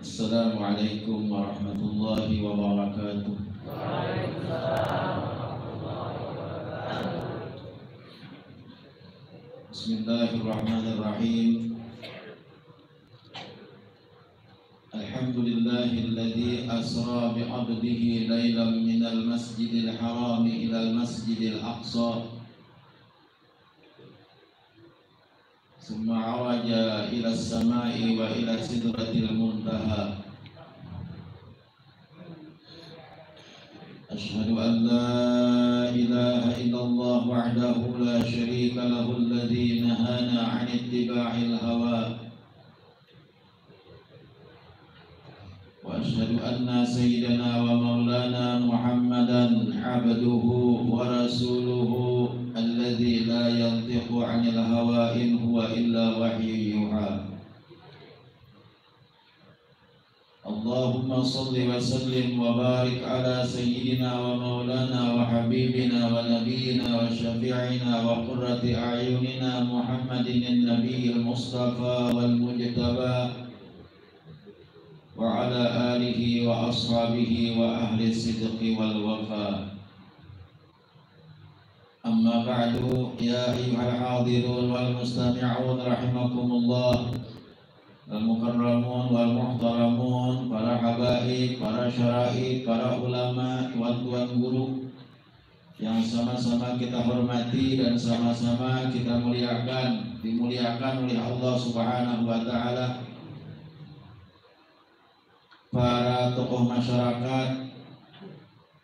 السلام عليكم ورحمة الله وبركاته. بسم الله الرحمن الرحيم. الحمد لله الذي أسرى بعبده ليلا من المسجد الحرام إلى المسجد الأقصى. ثم عرج إلى السماء وإلى سدرة المنتهى. أشهد أن لا إله إلا الله وحده لا شريك له الذي نهانا عن اتباع الهوى. وأشهد أن سيدنا ومولانا محمدا عبده ورسوله الذي لا ينطق عن الهوى إن هو إلا وحي يوحى. اللهم صل وسلم وبارك على سيدنا ومولانا وحبيبنا ونبينا وشفيعنا وقرة أعيننا محمد النبي المصطفى والمجتبى. وعلى آله وأصحابه وأهل الصدق والوفاء. أما بعد يا أيها الحاضرون والمستمعون رحمكم الله المكرمون والmuhtaramun para habaib, para syaraib, para ulama, tuan-tuan guru yang sama-sama kita hormati dan sama-sama kita muliakan, dimuliakan oleh Allah Subhanahu wa taala. Para tokoh masyarakat,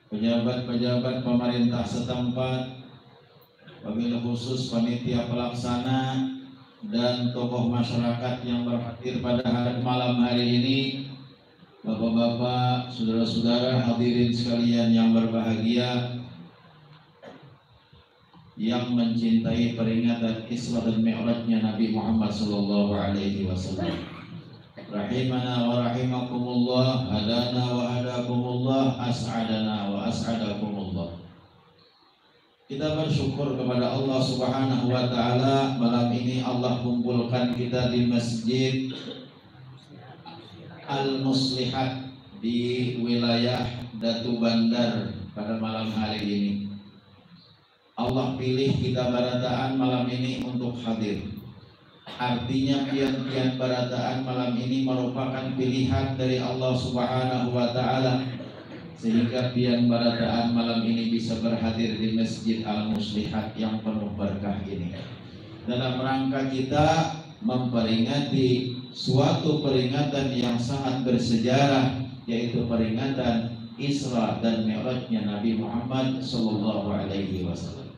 pejabat-pejabat pemerintah setempat, wabil khusus panitia pelaksana dan tokoh masyarakat yang berhadir pada hari malam hari ini Bapak-bapak, saudara-saudara hadirin sekalian yang berbahagia yang mencintai peringatan Isra dan Mi'rajnya Nabi Muhammad wasallam. Rahimana wa rahimakumullah, hadana wa hadakumullah, as'adana wa as'adakumullah. Kita bersyukur kepada Allah Subhanahu wa taala malam ini Allah kumpulkan kita di Masjid Al-Muslihat di wilayah Datu Bandar pada malam hari ini. Allah pilih kita barataan malam ini untuk hadir. Artinya pian-pian barataan malam ini merupakan pilihan dari Allah Subhanahu wa taala sehingga pian barataan malam ini bisa berhadir di Masjid Al-Muslihat yang penuh berkah ini. Dalam rangka kita memperingati suatu peringatan yang sangat bersejarah yaitu peringatan Isra dan Mi'rajnya Nabi Muhammad sallallahu alaihi wasallam.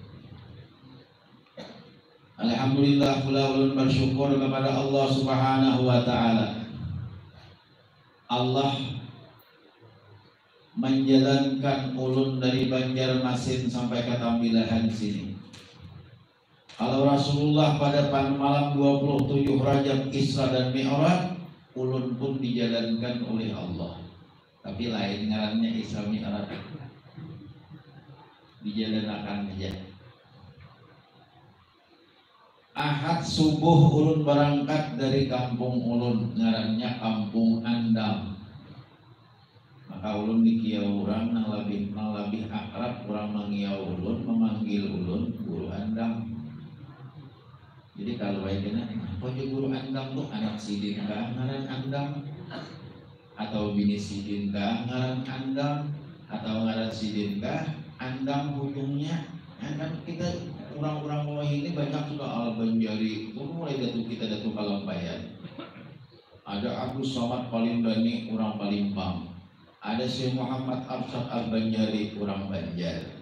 Alhamdulillah pula ulun bersyukur kepada Allah Subhanahu wa taala. Allah menjalankan ulun dari Banjarmasin sampai ke Tambilahan sini. Kalau Rasulullah pada malam 27 Rajab Isra dan Mi'raj, ulun pun dijalankan oleh Allah. Tapi lain ngarannya Isra Mi'raj. Dijalankan aja. Ahad subuh ulun berangkat dari kampung ulun ngarannya kampung Andam. Maka ulun dikiau orang nang lebih nang lebih akrab orang mengiau ulun memanggil ulun guru Andam. Jadi kalau baik kena, apa guru Andam tuh? Anak sidin kah ngaran Andam. Atau bini sidin kah ngaran Andam. Atau ngaran sidin kah Andam ujungnya kan kita orang-orang bawah ini banyak juga al banjari. Itu mulai datu kita datu kalampayan ada Agus Somad paling Dani orang Palimpang ada Syekh Muhammad Arsyad Al Banjari orang Banjar.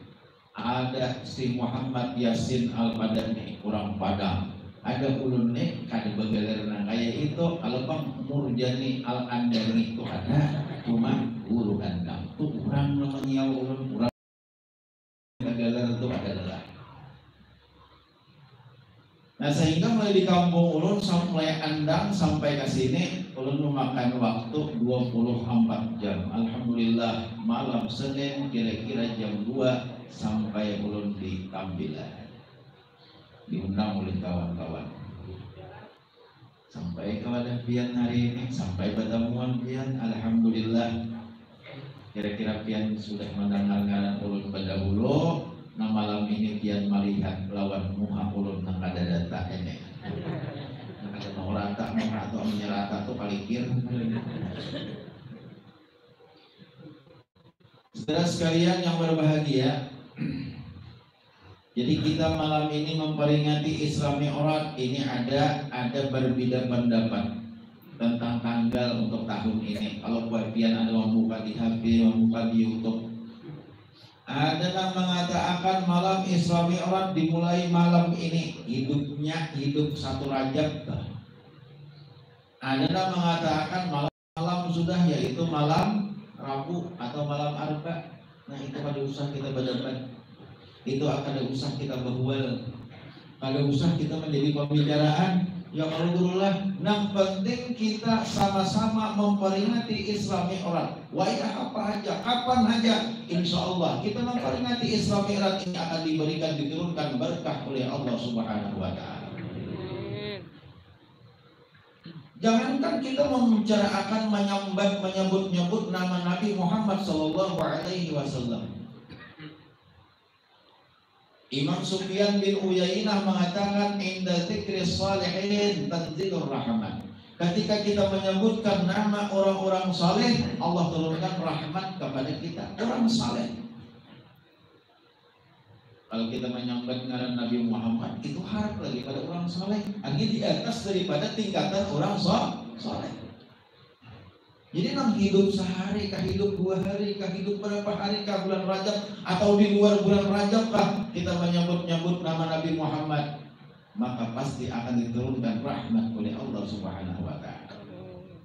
Ada Syekh Muhammad Yasin Al Madani orang Padang. Ada ulun nih kada begaler kayak itu kalau bang Murjani Al Andani itu ada. Cuma guru andam tuh orang namanya ulun orang begaler itu adalah Nah sehingga mulai di kampung ulun mulai andang sampai ke sini ulun memakan waktu 24 jam. Alhamdulillah malam Senin kira-kira jam 2 sampai ulun di Tambilan. Diundang oleh kawan-kawan. Sampai sampai kepada pian hari ini sampai pertemuan pian alhamdulillah kira-kira pian sudah mendengar ngaran ulun pada ulo nah malam ini pian melihat lawan muha ulun nang ada data ini nang ada mau rata mau atau menyerata tuh palikir Saudara sekalian yang berbahagia, jadi kita malam ini memperingati Islami Mi'raj ini ada ada berbeda pendapat tentang tanggal untuk tahun ini. Kalau bagian ada membuka di HP, membuka di YouTube. Ada yang mengatakan malam Islami Mi'raj dimulai malam ini, hidupnya hidup satu rajab. Ada yang mengatakan malam, malam sudah yaitu malam Rabu atau malam Arba. Nah itu pada usah kita berdebat itu akan usah kita berbual ada usah kita menjadi pembicaraan ya Allah yang penting kita sama-sama memperingati Islami orang wayah apa aja kapan aja insya Allah. Kita memperingati Islami orang ini akan diberikan diturunkan berkah oleh Allah Subhanahu Wa Taala. Jangankan kita membicarakan menyambat menyebut-nyebut nama Nabi Muhammad Sallallahu Alaihi Wasallam. Imam Sufyan bin Uyainah mengatakan inda dzikri salihin tanzilur rahmat. Ketika kita menyebutkan nama orang-orang saleh, Allah turunkan rahmat kepada kita. Orang saleh. Kalau kita menyambut ngaran Nabi Muhammad, itu harap lagi pada orang saleh. Ini di atas daripada tingkatan orang saleh. Jadi nang hidup sehari, kah hidup dua hari, kah hidup berapa hari, kah bulan Rajab atau di luar bulan Rajab kah kita menyebut-nyebut nama Nabi Muhammad, maka pasti akan diturunkan rahmat oleh Allah Subhanahu wa taala.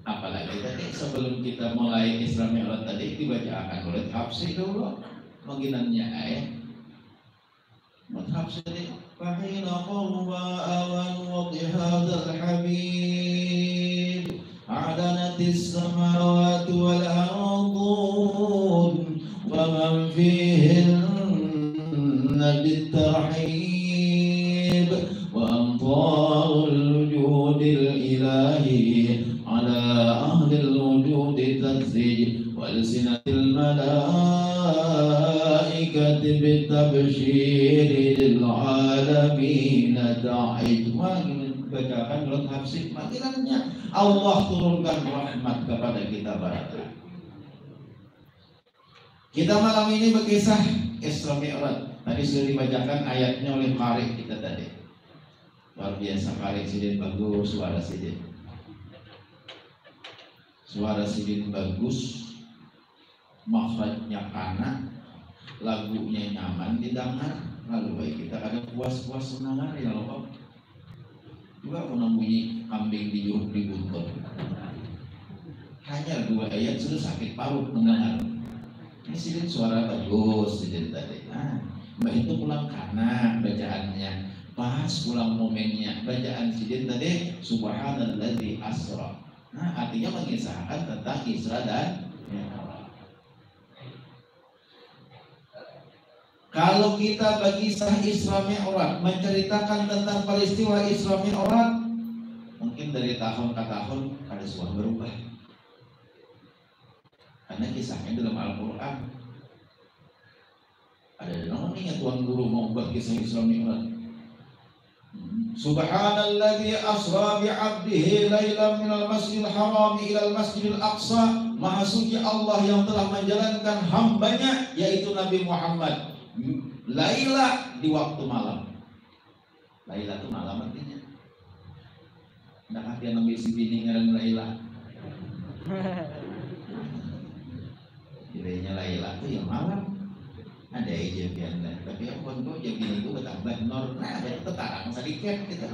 Apalagi tadi sebelum kita mulai Isra Mi'raj tadi dibacakan oleh Hafsi dulu menginannya ayat. Ini Fahina qawwa awan wa hadal habib أعلنت السماوات والأرض ومن فيهن بالترحيب وأمطار الوجود الإلهي على أهل الوجود تنزج وألسنة الملائكة بالتبشير للعالمين تعد bacakan dalam tafsir makinannya Allah turunkan rahmat kepada kita barata. Kita malam ini berkisah Isra Mi'raj. Tadi sudah dibacakan ayatnya oleh Kari kita tadi. Luar biasa Kari Sidin bagus, suara Sidin. Suara Sidin bagus, makhrajnya kanak, lagunya nyaman didengar. Lalu baik kita ada puas-puas mendengar ya Allah juga menemui kambing di di buntut. Hanya dua ayat sudah sakit parut mendengar. Ini sidin suara bagus sidin tadi. Nah, mbak itu pulang kanan bacaannya. Pas pulang momennya bacaan sidin tadi Subhanalladzi asra. Nah, artinya mengisahkan tentang Isra dan Kalau kita bagi sah Isra Mi'raj menceritakan tentang peristiwa Isra Mi'raj, mungkin dari tahun ke tahun ada sebuah berubah. Karena kisahnya dalam Al-Quran. Ada namanya Tuan Guru mau buat kisah Isra Mi'raj. Subhanalladzi asra bi'abdihi lailan minal masjidil haram ila al-masjidil aqsa Maha suci Allah yang telah menjalankan hambanya yaitu Nabi Muhammad Laila di waktu malam. Laila itu malam artinya. Nah, dia ngambil si bini ngaran Laila. Idenya Laila itu yang malam. Ada aja biasa. Tapi yang pun tuh jadi itu bertambah nor. Nah, ada tetarang sedikit gitu.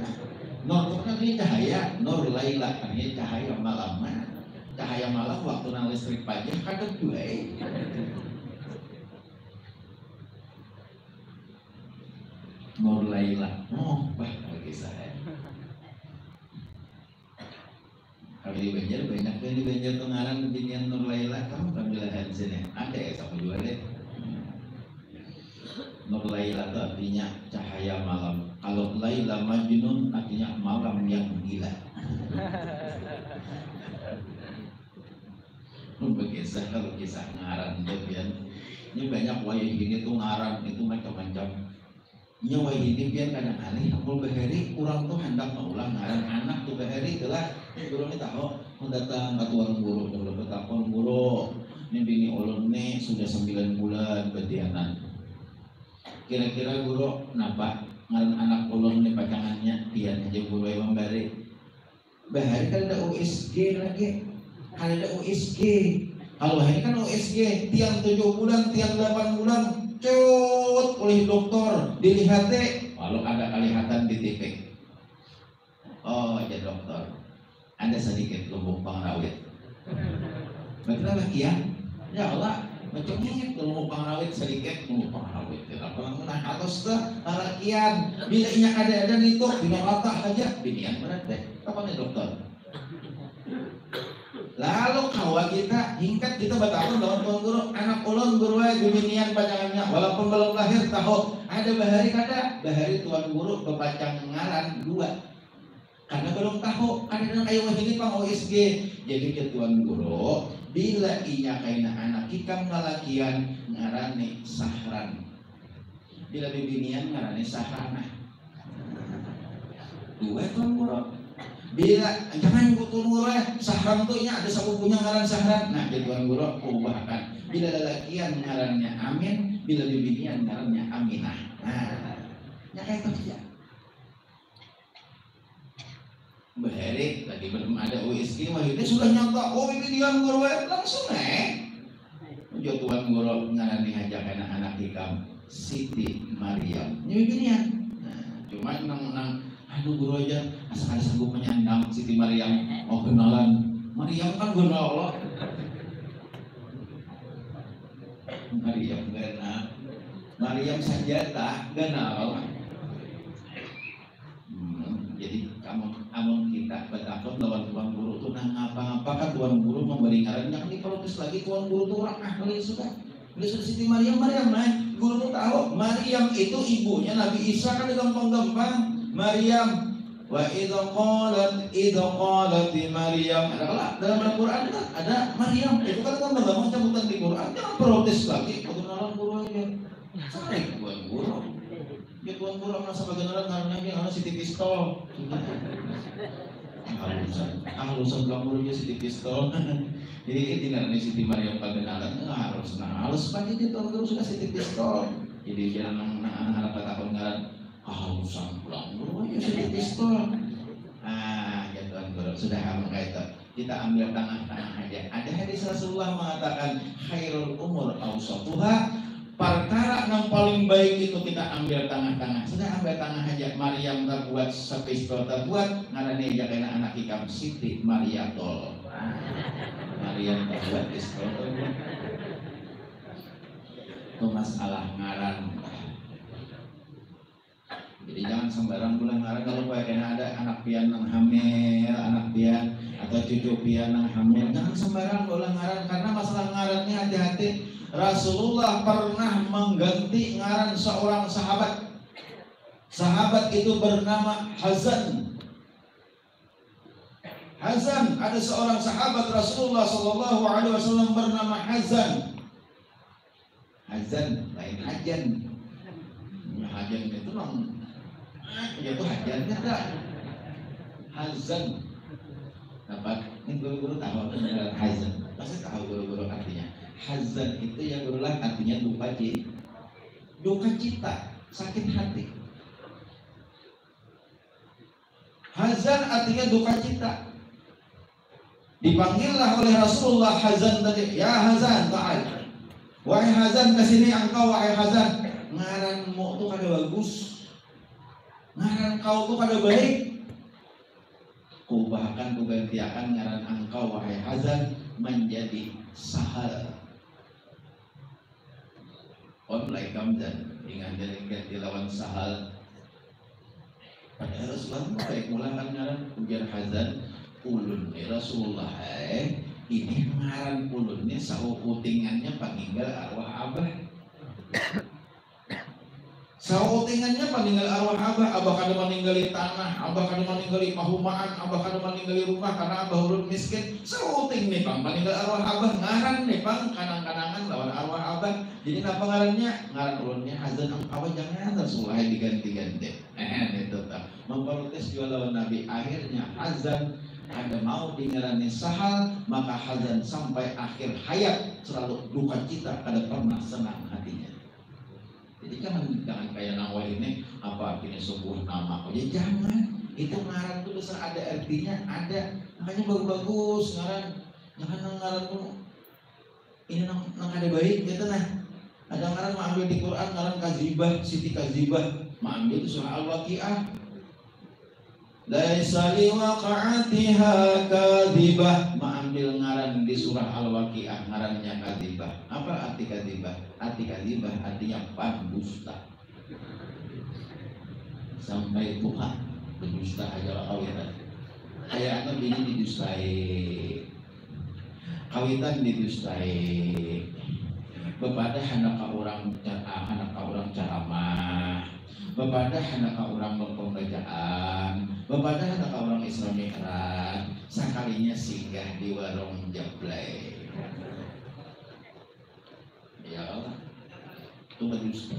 Nor itu kan ini cahaya. Nor Laila kan ini cahaya malam. Nah, cahaya malam waktu nang listrik pajak kan dua. Nur Laila. Oh, bah, bagi saya. Kalau di Banjar banyak kan di Banjar Tengaran beginian Nur Laila kamu kan bilahan sini. Ya? Ada ya sama juga deh. Nur Laila itu artinya cahaya malam. Kalau Laila Majnun artinya malam yang gila. Bagaimana kalau kisah ngarang itu. Ini banyak wayang gini tuh ngarang itu macam-macam Nya wayah ini pian kadang aneh. Aku bahari kurang tuh hendak mengulang ngaran anak tuh bahari telah. Ini tahu mendatang batuan guru kalau betapun guru. Ini bini ulun nih sudah sembilan bulan betianan. Kira-kira guru napa ngaran anak ulun nih pacangannya pian aja guru yang memberi. Bahari kan ada USG lagi ada USG kalau ini kan USG tiang tujuh bulan tiang delapan bulan cut oleh dokter dilihat deh walau ada kelihatan di TV oh ya dokter ada sedikit lubuk pangrawit. Betul lagi ya. Ya Allah macam ini lubuk pangrawit sedikit lubuk pangrawit. Apa nah harus tuh harakian bila ini ada ada itu bina rata aja binian berat deh. Apa nih dokter Lalu kawa kita hingkat kita bertahun lawan tuan guru anak ulun guru geminian pacangannya walaupun belum lahir tahu. Ada bahari kada? Bahari tuan guru bepacang ngaran dua. Karena belum tahu ada kayu ini pang OSG jadi ke tuan guru bila inya kaina anak hikam ngalakian ngarane sahran. Bila bibinian ngarane sahrana. Dua tuan guru Bila jangan guru ya sahram tuh ada punya ngaran sahran. Nah jadi tuan guru ubahkan. Bila lelakian ngarannya amin, bila bibinian ngarannya aminah. Nah, ya kayak itu. Bahari lagi belum ada USG itu sudah nyata oh ini dia guru langsung eh. Tuan guru ngarani hajak anak-anak hikam Siti Maryam. Ini Nah, cuma nang nang aduh guru aja. Asal sanggup menyandang Siti Maryam mau kenalan. Maryam kan guna Allah. Maryam gana Maryam saja tak gana Allah hmm, jadi kamu kamu kita bertakut lawan tuan guru tuh nang apa-apa kan tuan guru memberi ngaran. Jangan diprotes lagi tuan guru tuh orang ahli sudah sudah Siti Maryam, Maryam naik. Guru tuh tahu Maryam itu ibunya Nabi Isa kan gampang-gampang Maryam. Wa idza qalat idza qalat Maryam. Ada dalam Al-Qur'an kan ada Maryam. Itu kan kan dalam cabutan di Quran. Jangan protes lagi. Kebenaran guru aja. Saya tuan guru? Ya tuan guru merasa bagaimana karena dia harus Siti Pistol halusan halusan bilang gurunya Siti Pistol jadi tinggal nih Siti Maryam kenalan harus nah harus. Pagi tuan guru sudah Siti Pistol. Jadi jangan anak-anak takut Halusan pulang ya sudah. Ah, ya sudah kamu itu. Kita ambil tengah-tengah aja. Ada hadis Rasulullah mengatakan khairul umur awsatuha perkara yang paling baik itu kita ambil tengah-tengah. Sudah ambil tengah aja. Maryam terbuat sepistol terbuat. Ngarani aja kena anak hikam Siti Mariatol. Maryam terbuat pistol terbuat. Itu masalah ngaran jadi jangan sembarang bulan ngaran kalau kena ada anak pian yang hamil, anak pian atau cucu pian yang hamil. Jangan sembarang bulan ngaran karena masalah ngarannya hati-hati. Rasulullah pernah mengganti ngaran seorang sahabat. Sahabat itu bernama Hazan. Hazan ada seorang sahabat Rasulullah Shallallahu Alaihi Wasallam bernama Hazan. Hazan lain Hajan. Hajan itu orang ya itu hajarnya tak hazan dapat ini guru-guru tahu benar hazan pasti tahu guru-guru artinya. Hazan itu ya guru lah artinya duka cita duka cita sakit hati. Hazan artinya duka cita. Dipanggillah oleh Rasulullah Hazan tadi ya Hazan ta'al. Wahai Hazan ke sini engkau wahai Hazan ngaranmu tuh kada bagus ngaran kau tuh kada baik ku bahkan ku gantiakan ngaran engkau wahai Hazan menjadi sahal. Online kamdan dengan dari ganti lawan sahal. Padahal Rasulullah baik mulakan ngaran ujar Hazan ulun ni Rasulullah eh ini ngaran ulun sahu putingannya panggil arwah abah Sautingannya meninggal arwah abah, abah kada meninggali tanah, abah kada meninggali pahumaan, abah kada meninggali rumah karena abah urut miskin. Sauting nih bang, meninggal arwah abah ngaran nih bang, kanang-kanangan lawan arwah abah. Jadi apa ngarannya? Ngaran ulunnya azan abah jangan diganti-ganti. Eh itu tak. Memprotes juga lawan Nabi. Akhirnya azan ada mau dingarani sahal maka hazan sampai akhir hayat selalu duka cita kada pernah senang hatinya jadi jangan jangan kayak nawa ini apa ini sebuah nama. Ya jangan. Itu ngaran itu besar ada artinya ada. Makanya bagus-bagus ngaran. Jangan ngaran tuh ini nang, nang ada baik gitu nah. Ada ngaran mau ambil di Quran ngaran kazibah, Siti kazibah, mau ambil itu surah Al-Waqiah. Laisa liwaqa'atiha kadhibah Mengambil ngaran di surah Al-Waqiah Ngarannya kadhibah Apa arti kadhibah? Arti kadhibah artinya pendusta Sampai Tuhan Berdusta aja kawitan. Ayatnya ini didustai. Kawitan didustai. Bepada hendak orang hendak orang ceramah Bepada hendak orang berpembacaan Bapak ada orang Islam Mi'raj? Sekalinya singgah di warung Jablay. Ya Allah. Itu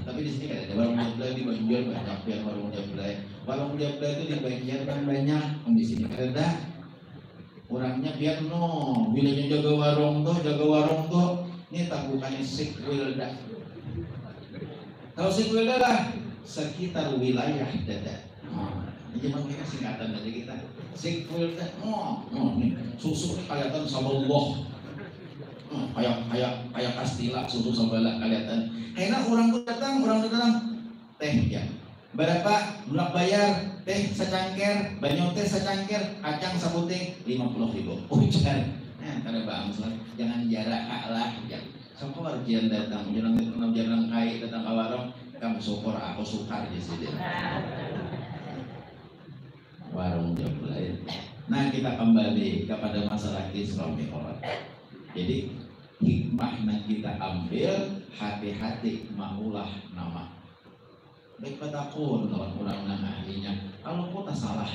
Tapi di sini kan ada warung Jablay di Banjar banyak yang warung Jablay. Warung Jablay itu di Banjar kan banyak. Di sini ada. Orangnya biar no. Bilanya jaga warung tuh Jaga warung tuh Ini tak bukannya Sikwilda Kalau Sikwilda lah Sekitar wilayah dada Jangan kita singkatan aja kita. Sikful teh, oh, oh, nih susu kelihatan sama Allah. Oh, kayak kayak kayak kastila susu sabala kelihatan. Enak orang tuh datang, orang tuh datang. Teh ya. Berapa bulan bayar teh secangkir, banyak teh secangkir, kacang sabuting lima puluh ribu. Oh jangan, nah karena bangsa jangan jarak kalah ya. Sopo arjian datang, jangan jangan kaya datang ke warung, kamu syukur aku sukar di sini warung lain. Nah kita kembali kepada masalah Isra Mi'raj. Jadi hikmah yang kita ambil hati-hati maulah nama. Baik pun lawan orang nang ahlinya. Kalau kota salah,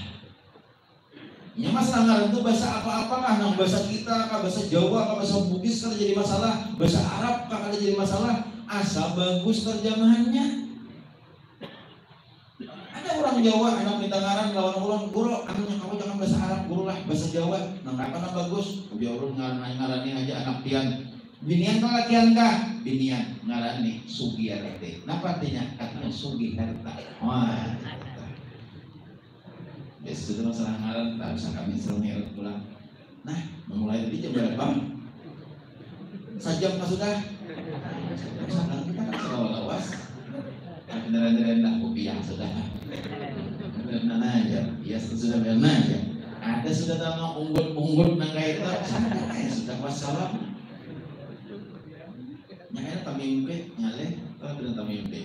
Ya masalah itu bahasa apa-apa kah? Nang bahasa kita, kah bahasa Jawa, kah bahasa Bugis kan jadi masalah, bahasa Arab kah jadi masalah. Asa bagus terjemahannya, orang Jawa anak minta ngaran lawan ulang guru anunya kamu jangan bahasa Arab guru lah bahasa Jawa. Nang nang bagus. Biar urun ngaran ngarani aja anak pian binian kah lakian kah? Binian ngarani sugi teh. Napa artinya katanya sugi harta. Wah biasa sudah masalah ngaran tak bisa kami seru pulang nah memulai tadi jam berapa? Sajam sudah kita kan selalu lawas beneran-beneran dah kopiah sudah benar aja ya sudah benar aja ada sudah tahu unggut-unggut nang sana kayak sudah wassalam nyale tamimpe nyale kalau tidak tamimpe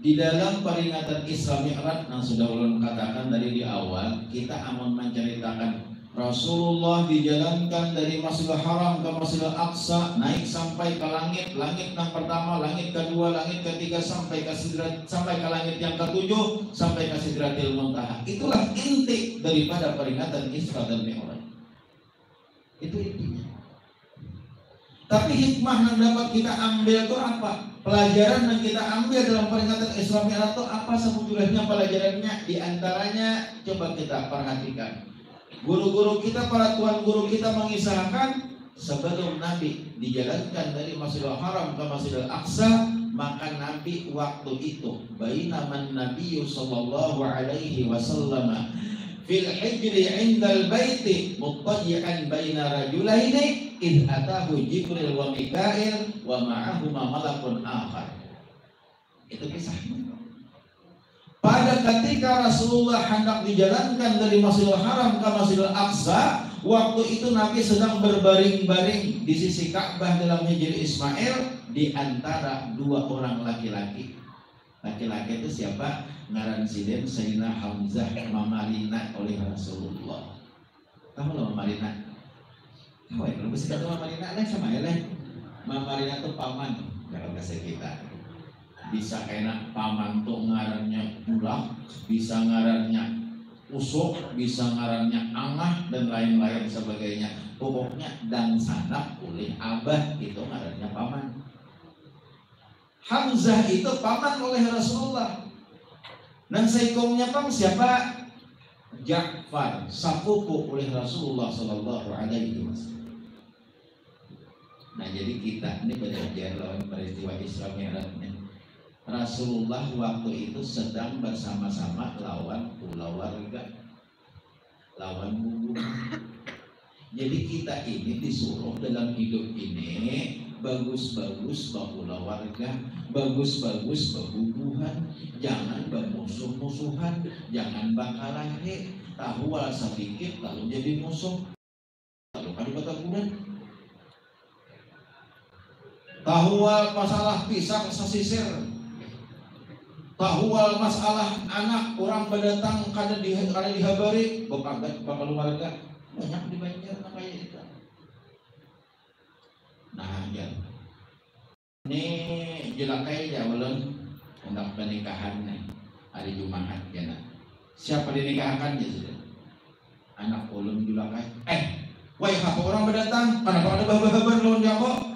di dalam peringatan Isra Mi'raj yang sudah ulun katakan dari di awal kita akan menceritakan Rasulullah dijalankan dari Masjidil Haram ke Masjidil Aqsa naik sampai ke langit. Langit yang pertama langit kedua langit ketiga sampai ke sidrat sampai ke langit yang ketujuh sampai ke Sidratil Muntaha. Itulah inti daripada peringatan Isra dan Mi'raj. Itu intinya. Tapi hikmah yang dapat kita ambil itu apa? Pelajaran yang kita ambil dalam peringatan Isra Mi'raj itu apa? Sebetulnya pelajarannya di antaranya coba kita perhatikan Guru-guru kita, para tuan guru kita mengisahkan sebelum Nabi dijalankan dari Masjidil Haram ke Masjidil Aqsa, maka Nabi waktu itu bainaman Nabi sallallahu alaihi wasallam fil hijri indal baiti muttaji'an baina rajulaini id atahu Jibril wa Mikail wa ma'ahuma malakun akhar. Itu kisahnya. Pada ketika Rasulullah hendak dijalankan dari Masjidil Haram ke Masjidil Aqsa, waktu itu Nabi sedang berbaring-baring di sisi Ka'bah dalam hijir Ismail di antara dua orang laki-laki. Laki-laki itu siapa? Ngaran Siden Sayyidina Hamzah Mamalina oleh Rasulullah. Tahu lah Mamalina? Tahu ya, kalau bisa kata Mamalina, sama ya lah. Mamalina itu paman kalau bahasa kita bisa enak paman tuh ngarannya bulak bisa ngarannya usuk bisa ngarannya angah dan lain-lain sebagainya. Pokoknya dan sanak oleh abah itu ngarannya paman. Hamzah itu paman oleh Rasulullah. Dan saikomnya pam siapa? Ja'far sapupu oleh Rasulullah Shallallahu Alaihi Wasallam. Nah jadi kita ini belajar lawan peristiwa Islam Mi'rajnya Rasulullah waktu itu sedang bersama-sama lawan pulau warga. Lawan bumbu jadi kita ini disuruh dalam hidup ini bagus-bagus warga bagus-bagus bebubuhan jangan bermusuh-musuhan jangan bakalahe tahu wala sedikit lalu jadi musuh. Lalu kan bulan tahu masalah pisang sesisir tahual masalah anak orang berdatang kada di kada dihabari bakagat bakal warga banyak di Banjar kayak itu nah ya. Ini jelakai ya belum. Hendak pernikahan nih hari Jumat ya nah. siapa dinikahkan ya sudah. Anak ulun jelakai. Eh wah apa orang berdatang kenapa ada babar-babar lawan jago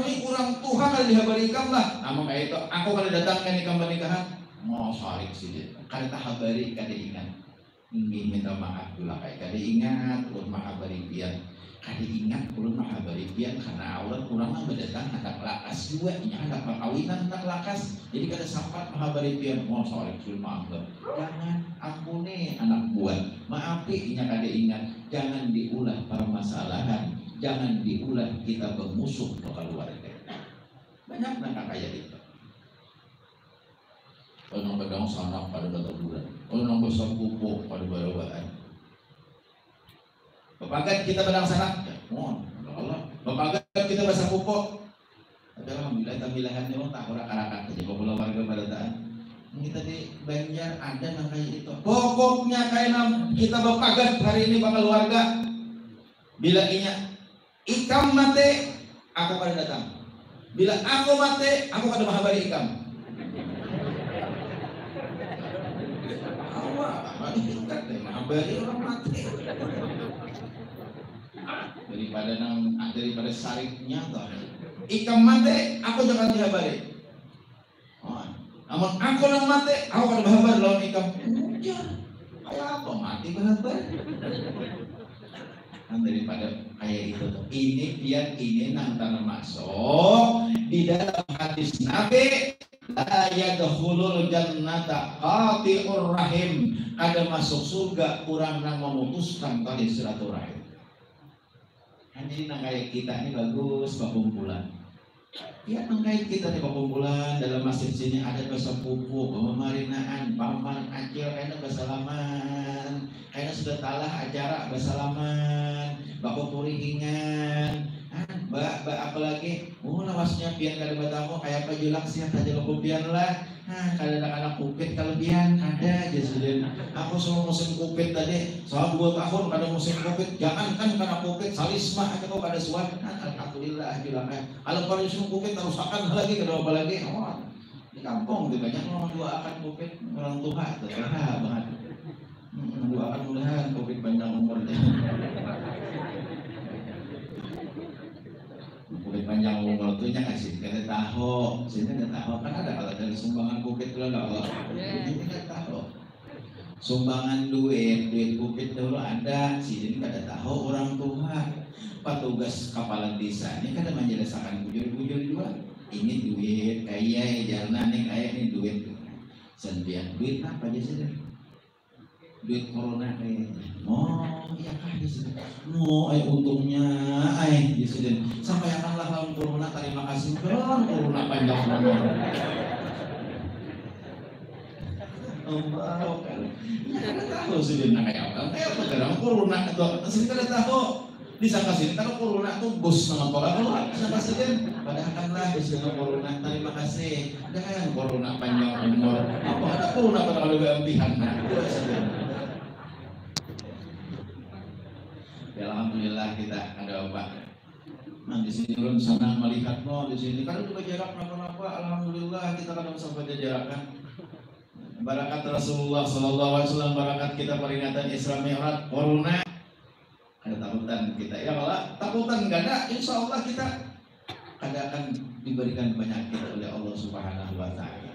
ini kurang Tuhan ada dihabarikan lah namun kayak itu aku kalau datang ke nikah pernikahan mau soalik sih kada habari kada ingat. Ingin minta maaf dulu kayak kada ingat ulun mahabari pian. Kada ingat ulun mahabari pian karena Allah kurang mah berdatang anak lakas juga ini anak perkawinan anak lakas jadi kada sempat mahabari pian mau soalik sul maaf jangan aku nih anak buat maafi inya kada ingat. Jangan diulah permasalahan jangan diulah kita bermusuh ke keluarga. Banyak nak kayak gitu kalau nang pedang sanak pada batu bulan. Nang besar pupuk pada barabaan Bapagat kita pedang sanak? Ya, mohon. Allah. Bapagat kita besar pupuk? Tapi alhamdulillah tampilannya memang tak kurang karakat aja kalau warga pada tahan kita di Banjar ada kayak itu pokoknya kayak kita bapagat hari ini bakal warga bila inya Ikam mati, aku akan datang. Bila aku mati, aku akan menghabari ikam. Menghabari orang mati. Daripada nang, daripada sariknya toh. Ikam mati, aku jangan dihabari. Namun aku nang mati, aku akan menghabari lawan ikam. Kayak apa mati berhabar? Daripada kayak itu. Ini biar ini nantang masuk di dalam hadis Nabi la yadkhulul jannata qati'ur rahim. Ada masuk surga kurang nang memutuskan tali silaturahim. Kan jadi nang kayak kita ini bagus kumpulan Ya mengkait kita di kumpulan dalam masjid sini ada bahasa pupuk, pemarinaan, paman, acil, kayaknya bahasa laman, kayaknya sudah talah acara bahasa laman, bapak purihingan, mbak, mbak apa lagi? Oh lawasnya pian kada batamu kayak apa julak sih aja lo lah. Nah, kada anak-anak kupit kelebihan ada aja sudah. Aku semua musim kupit tadi, soal dua tahun kada musim kupit. Jangan kan karena kupit salismah atau kada suat. Nah, alhamdulillah julaknya. Kalau pada musim kupit terus akan lagi kada apa lagi. Oh, di kampung di banyak orang dua akan kupit orang tua terserah banget. Hmm, dua akan mudahan kupit panjang umurnya. Kulit panjang umur tuh kasih kita tahu, sini kita tahu kan ada kalau dari sumbangan bukit dulu nggak Allah, ini kita tahu. Sumbangan duit, duit bukit dulu ada, sini kada tahu orang tua. Petugas kepala desa ini kada menjelaskan bujur-bujur juga. Ini duit, kaya jalan nih kaya ini duit. Sendirian duit apa aja sih? Duit corona kayak oh iya kah di sini oh ay untungnya ay di sini sampai akan lah lawan corona terima kasih. Dong corona panjang umur kan tahu. Sih dia kayak apa? Kayak apa kadang corona atau sih kada tahu. Disangka sini kalau corona tuh bos nama pola keluar sama saja padahal kan lah di sini corona terima kasih. Dan corona panjang umur. Apa ada corona pada kalau berlebihan nah itu saja Ya, Alhamdulillah kita ada obat. Nanti di sini belum senang melihat no di sini. Kan juga jarak apa-apa alhamdulillah kita kadang sampai jarakan barakat Rasulullah Sallallahu Alaihi Wasallam barakat kita peringatan Isra Mi'raj Corona. Ada takutan kita. Ya malah takutan enggak ada Insya Allah kita ada akan diberikan penyakit oleh Allah Subhanahu Wa Taala.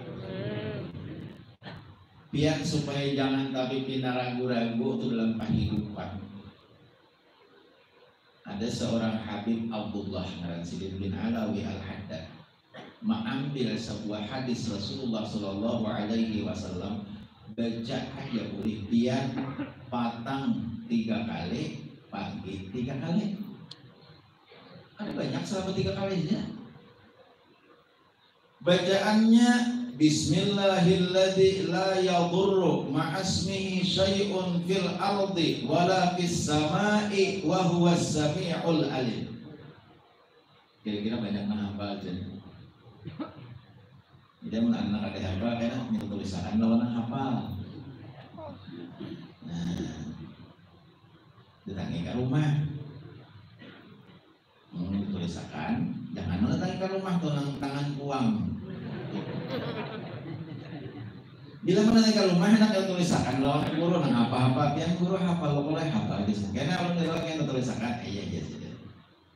Biar supaya jangan tapi pina ragu-ragu itu dalam kehidupan ada seorang Habib Abdullah Sidin bin Alawi Al-Haddad. Mengambil sebuah hadis Rasulullah Shallallahu Alaihi Wasallam baca aja boleh biar patang tiga kali pagi tiga kali. Ada banyak selama tiga kali ya bacaannya Bismillahilladzi la yadurru ma'asmihi syai'un fil ardi wala fis sama'i wa huwa samiul alim. Kira-kira banyak menghafal jadi. Dia mun anak ada hafal kayaknya minta tulisan lawan hafal. Nah, ditangi ke rumah. Mau ditulisakan, jangan datang ke rumah tuh tangan uang Bila mana ke rumah enak yang tulisakan lo guru nang apa-apa pian guru hafal lo boleh hafal bisa. Karena kalau dia yang tulisakan iya iya sih.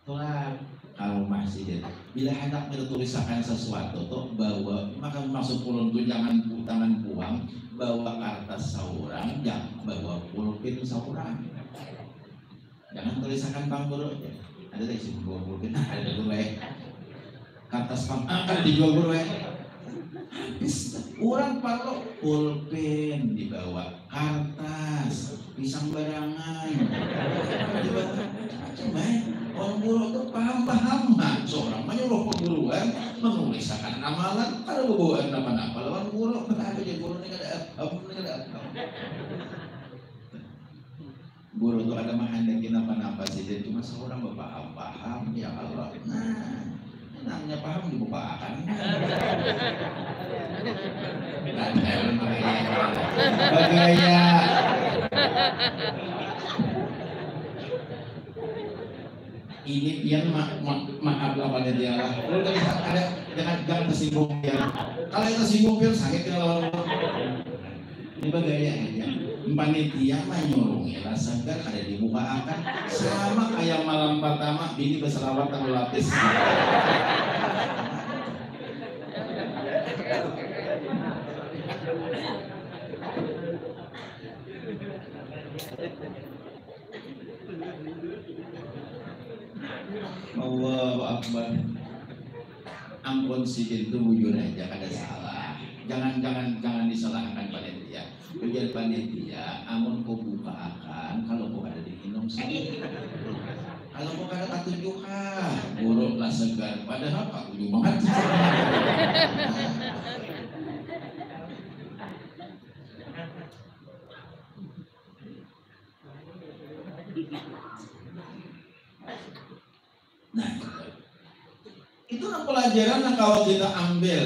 Tulah kalau masih. Bila hendak tulisakan sesuatu tuh bawa maka masuk pulun tuh jangan tangan puang bawa kertas seorang jangan bawa pulpin seorang. Jangan tulisakan bang guru ada di sini bawa pulpin ada di guru kertas pang ada di guru Orang perlu pulpen dibawa, kertas, pisang barangan, macam Orang guru itu paham-paham nah, seorang menyuruh perguruan menuliskan amalan ada bawa nama-nama lawan guru ada aja guru ini ada apa ini apa guru itu ada menghendaki apa-apa sih cuma seorang bapak paham ya Allah. Nah namanya paham dibukakan bagaya ini. Pian ma ma maaf lah pada dia lah kalau ada jangan jangan tersinggung ya kalau itu tersinggung pian sakit kalau ini bagaya aja panitia mah nyuruh ya. Segar ada dibukakan sama kayak malam pertama bini berselawat lapis. Allahu Akbar. Ampun si itu bujur aja kada salah. Jangan jangan jangan disalahkan panitia ujian panitia amun kau buka akan kalau kau ada diminum sih kalau kau ada ketujuhan buruk lah segar. Padahal pak ujuk banget Nah, itu pelajaran yang kalau kita ambil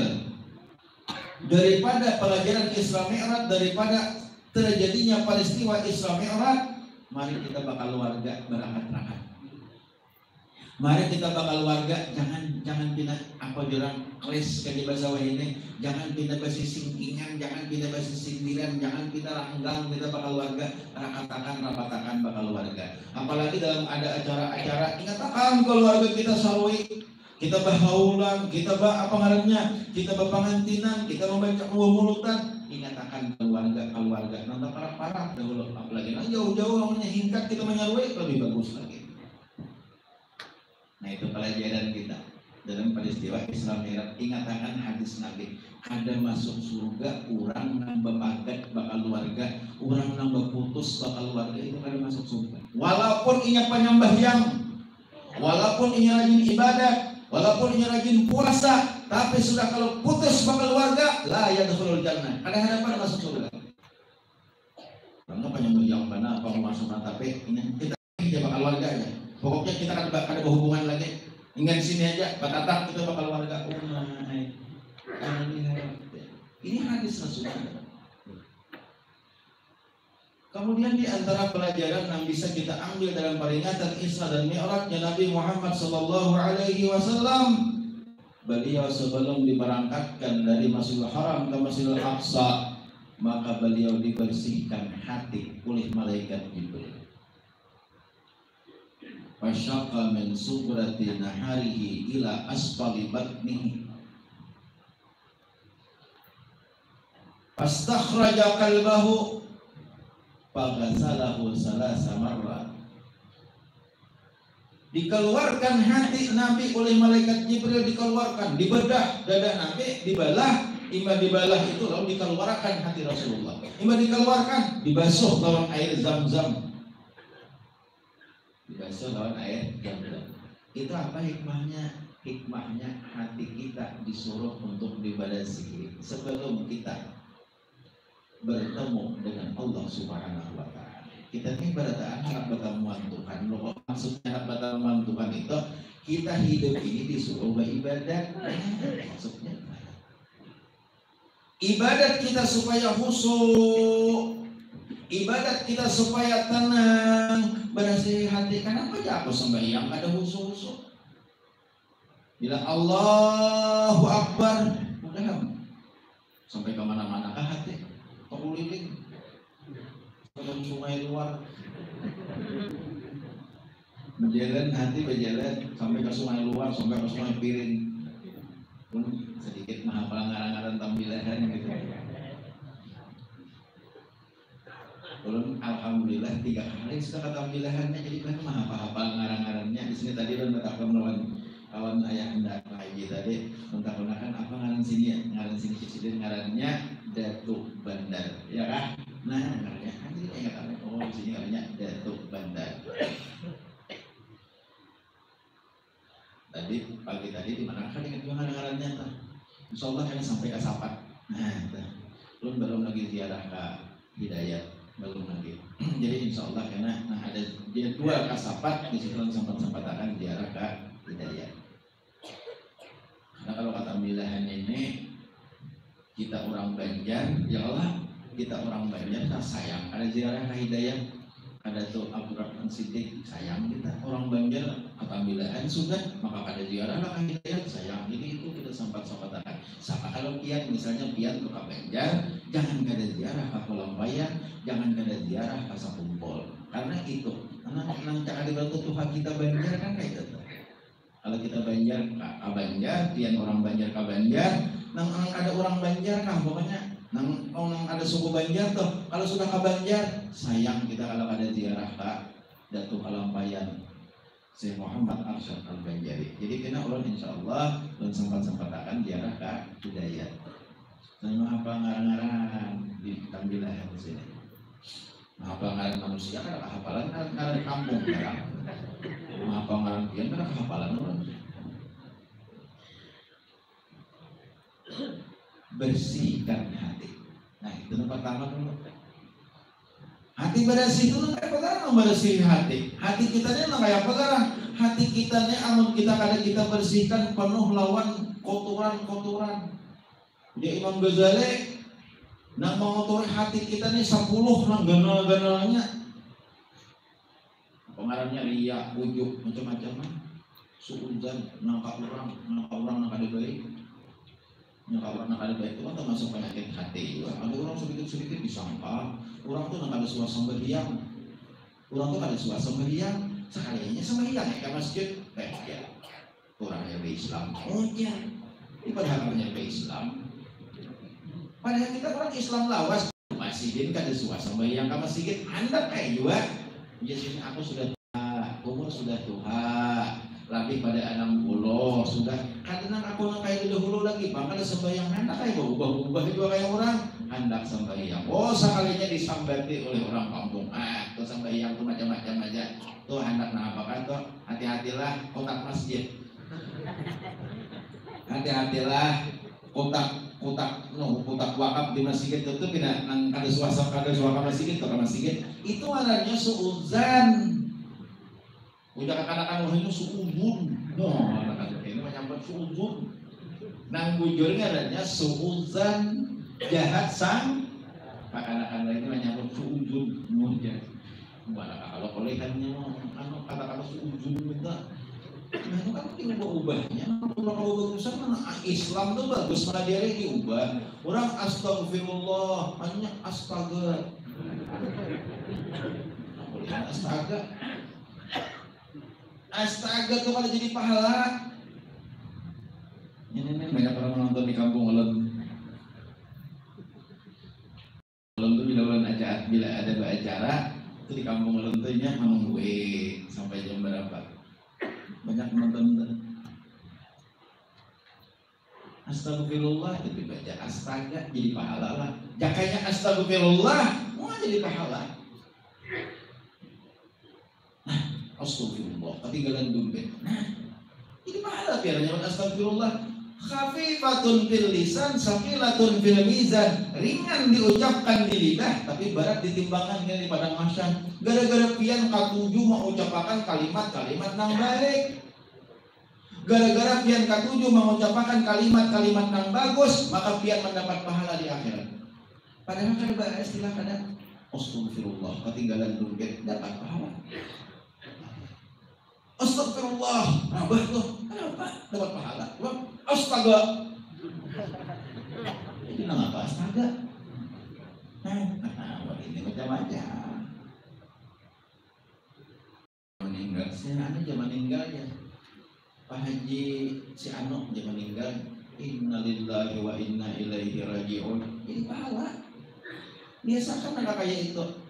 daripada pelajaran Islam Mi'raj daripada terjadinya peristiwa Islam Mi'raj mari kita bakal warga berangkat-angkat Mari kita bakal warga jangan jangan pindah apa jurang kris ke di bahasa ini jangan pindah basi singkingan jangan pindah basi sindiran jangan pindah ranggang. Kita bakal warga rakatakan rapatakan bakal warga. Apalagi dalam ada acara-acara ingatkan keluarga kita sawi kita bahaulan kita bah apa ngarannya kita berpengantinan kita membaca mulutan. Ingatkan keluarga keluarga. Nanti parah-parah. Dahulu apalagi. Nah, jauh-jauh namanya hingkat kita menyarui lebih bagus lagi. Nah itu pelajaran kita. Dalam peristiwa Islam Mi'raj ingatkan hadis Nabi ada masuk surga orang nambah paket bakal keluarga. Orang nambah putus bakal keluarga. Itu ada masuk surga. Walaupun inya penyembahyang walaupun inya rajin ibadah walaupun rajin puasa tapi sudah kalau putus bakal keluarga lah ya dahulul jannah ada hadapan masuk surga karena penyembahyang mana apa masuk tapi ini kita dia bakal keluarga aja Pokoknya kita kan ada hubungan lagi. Ingat sini aja, batatak kita bakal warga umai. Ini hadis Rasulullah. Kemudian di antara pelajaran yang bisa kita ambil dalam peringatan Isra dan Mi'rajnya Nabi Muhammad Sallallahu Alaihi Wasallam, beliau sebelum diberangkatkan dari Masjidil Haram ke Masjidil Aqsa, maka beliau dibersihkan hati oleh malaikat Jibril. Fasyaqa min subrati naharihi ila asfali batnihi. Fastakhraja kalbahu Fagasalahu salasa marrat Dikeluarkan hati Nabi oleh malaikat Jibril dikeluarkan dibedah dada Nabi dibalah. Ima dibalah itu lalu dikeluarkan hati Rasulullah. Ima dikeluarkan dibasuh lawan air zam-zam. Dibasuh lawan air zam-zam. Itu apa hikmahnya? Hikmahnya hati kita disuruh untuk zikir sebelum kita bertemu dengan Allah Subhanahu wa taala. Kita ini berataan harap bakal Tuhan. Loh, maksudnya harap bakal Tuhan itu kita hidup ini disuruh beribadah. Maksudnya ibadat kita supaya khusyuk, ibadat kita supaya tenang, bersih hati. Kenapa ya aku sembahyang ada khusyuk-khusyuk? Bila Allahu Akbar, sampai ke mana-mana kah hati? Keliling dalam sungai luar berjalan nanti berjalan sampai ke sungai luar sampai ke sungai piring. Pun sedikit menghafal ngarang-ngarang tampilan gitu. Belum alhamdulillah tiga kali sudah tampilannya jadi kan menghafal-hafal ngarang-ngarangnya. Di sini tadi kan bertakwa melawan kawan ayah hendak ngaji tadi mentahunahkan apa ngaran sini ya? Ngaran sini cicilin ngarannya Datuk Bandar. Ya kan? Nah ngarannya kan ini ingat apa? Oh di sini ngarannya Datuk Bandar. Tadi pagi tadi di mana kan ingat juga ngarannya tuh Insya Allah kan sampai ke Sapat. Nah belum belum lagi ziarah ke Hidayat. Belum lagi. Jadi insya Allah karena nah ada dia dua kasapat di situ sempat sempat akan ziarah ke Hidayat. Nah kalau kata milahan ini kita orang Banjar, ya Allah kita orang Banjar kita sayang. Ada ziarah hidayah, ada tuh Abdurrahman Siddiq sayang kita orang Banjar milahan sudah maka ada ziarah lah hidayah sayang. Jadi itu kita sempat sempat akan. Sama kalau pian misalnya pian ke Banjar, jangan ada ziarah ke Kolambayan, jangan ada ziarah ke Sakumpol. Karena itu, karena nang cakap dibantu Tuhan kita Banjar kan kayak gitu. Kalau kita Banjar, Kak Banjar, pian orang Banjar Kak Banjar, nang, ada orang Banjar kah pokoknya nang, oh, nang ada suku Banjar tuh. Kalau sudah Kak Banjar, sayang kita kalau ada ziarah Kak Datuk Kalampayan Syekh Muhammad Arsyad Al Banjari. Jadi kena ulun insya Allah dan sempat sempat akan ziarah Kak Hidayat. Dan apa ngarang-ngarang di tampilan di sini. Apa ngarang manusia kan hafalan kan ngarang kampung kan. Apa ngarang pian kan hafalan orang. Bersihkan hati. Nah itu pertama dulu. Hati bersih itu kayak pegarang bersih hati. Hati kita ini kayak pegarang. Hati kita ini amun kita kada kita bersihkan penuh lawan kotoran-kotoran. Dia Imam Ghazali nak mengotori hati kita ini sepuluh nang ganal-ganalnya pengarangnya ria, ujuk, macam-macam suudzan, nangka orang, nangka orang nangka ada orang nangka ada baik kan termasuk penyakit hati. Juga ada orang sedikit-sedikit disangka orang tuh nangka ada suasana berdiam orang tuh ada suasana berdiam sekalinya sembahyang ya ke masjid eh ya. Orangnya be Islam oh ya ini padahal namanya be Islam padahal kita orang Islam lawas. Masjidin kan ada suasana yang ke masjid anda kayak juga. Ya aku sudah tua, umur sudah tua, lebih pada enam puluh sudah. Kadang aku nggak kayak dulu lagi. Bahkan sembahyang hendak kayak ubah-ubah juga kayak orang. Hendak sembahyang. Oh sekalinya disambati oleh orang kampung. Ah tuh sembahyang tuh macam-macam aja. Tuh hendak kan tuh hati-hatilah kotak masjid. Hati-hatilah kotak kotak no kotak wakaf di masjid itu tuh tidak nang ada suasana ada suasana masjid atau masjid. Itu adanya suuzan udah akan-akan wahyu suuzun no anak-anak ini menyambat suuzun nang bujurnya adanya suuzan jahat sang anak-anak ini menyambut sujud mulia mana kalau kolekannya anu kata-kata sujud minta Nah, kan tinggal ubahnya. Orang bagusan mana Islam tuh bagus mana dia diubah. Orang astagfirullah, hanya astaga. Astaga. Astaga tuh kalau jadi pahala. Ini nih banyak orang menonton di kampung Ulun. Ulun tuh bila acara, bila ada acara, itu di kampung Ulun tuh nya menunggu sampai jam berapa banyak menonton Astagfirullah itu baca astaga jadi pahala lah. Jakanya astagfirullah mau jadi pahala. Astagfirullah ketinggalan dompet. Nah, jadi pahala biarnya astagfirullah. Khafifatun fil lisan, sakilatun fil mizan. Ringan diucapkan di lidah, tapi berat ditimbangan di padang mahsyar. Gara-gara pian katuju mau ucapkan kalimat-kalimat nang baik. Gara-gara pian katujuh mengucapkan kalimat-kalimat yang bagus, maka pian mendapat pahala di akhirat. Padahal kan bahasa istilah kadang Astagfirullah, ketinggalan dompet dapat pahala. Astagfirullah, nambah tuh, kenapa dapat pahala? Astaga. Ini apa astaga? Nah, ini macam-macam. Meninggal, saya ada zaman meninggalnya. Pak Haji si Ano dia meninggal Innalillahi wa inna ilaihi raji'un Ini pahala Biasakan anak kayak itu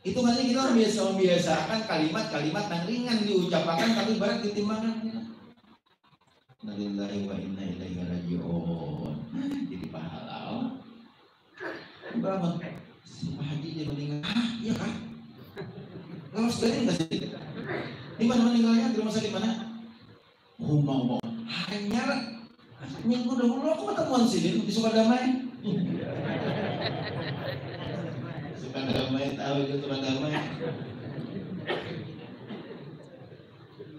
Itu nanti kita biasa membiasakan kalimat-kalimat yang ringan diucapkan tapi berat ditimbangan Innalillahi wa inna ilaihi raji'un Jadi pahala? Si Pak Haji dia meninggal Ah iya kan? Kalau sekali enggak sih? Di mana meninggalnya? Di rumah sakit mana? Rumah mau hanya minggu dahulu aku ketemuan sini di Sukadamai. Sukadamai tahu itu Sukadamai.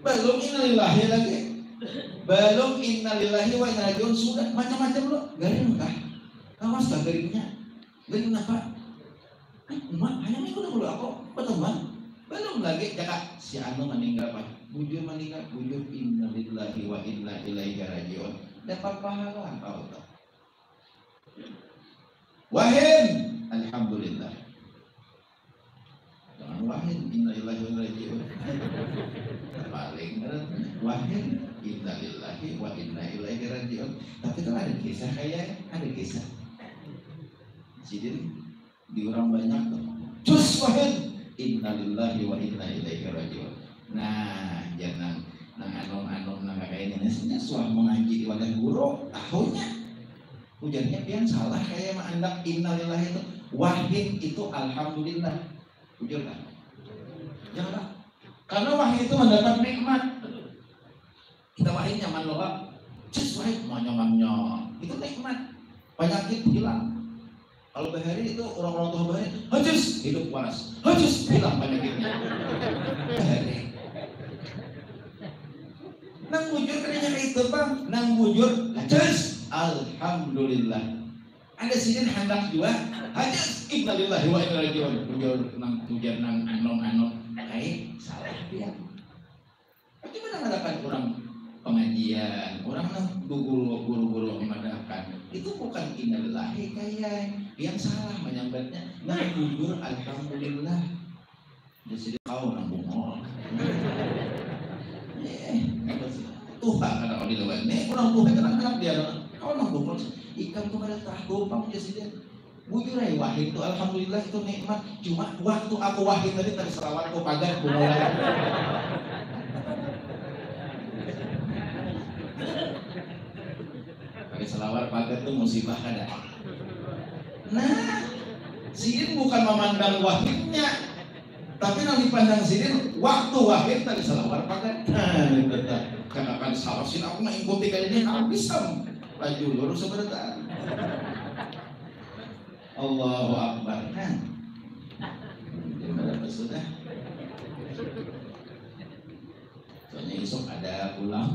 Belum innalillahi lagi. Belum innalillahi wa inna ilaihi sudah macam-macam lo. Garing kah? Awas lah garingnya. Garing apa? Emak, hanya minggu dahulu aku berteman belum lagi cakap si anu meninggal pak bujur meninggal bujur innalillahi wa inna ilaihi rajiun dapat pahala kau tahu wahid alhamdulillah wahid innalillahi wa ilaihi paling wahid innalillahi wa inna ilaihi rajiun. Tapi kalau ada kisah kayak ada kisah. Jadi di orang banyak tuh. Cus wahid innalillahi wa inna ilaihi rajiun. Nah jangan nang anom-anom nang kayak ini nasinya suah mengaji di wadah guru tahunnya ujarnya pian salah kayak mah anda innalillahi itu. Wahid itu alhamdulillah. Kan jangan karena wahid itu mendapat nikmat. Kita wahid nyaman loh pak wahid mau nyamannya itu nikmat. Penyakit hilang. Kalau Bahari itu orang-orang tua Bahari, hajus hidup waras, hajus hilang penyakitnya. Bahari. Nang bujur kerjanya itu bang, nang bujur hajus, alhamdulillah. Ada sini hendak juga, hajus, innalillahi wa inna ilaihi Bujur nang bujur nang anom anom, kayak salah dia. Bagaimana mendapatkan orang pengajian, orang nang guru guru guru memadahkan itu bukan innalillahi kayak yang salah menyambatnya. Nah jujur alhamdulillah. Di sini kau bungol eh Tuhan karena kalau di luar. Ini kurang Tuhan kenapa dia kau nang bungol ikan tuh ada tah gopang di sini Bujur ya wahid itu alhamdulillah itu nikmat. Cuma waktu aku wahid tadi tadi selawat aku pagar bungol pakai selawat pagar itu musibah ada. Nah sidin bukan memandang wahidnya. Tapi yang dipandang sidin waktu wahid tadi selawat pagar. Nah itu karena kan salah sih aku mengikuti kayak ini aku bisa laju lurus sebentar Allahu Akbar. Kan berapa sudah soalnya esok ada pulang.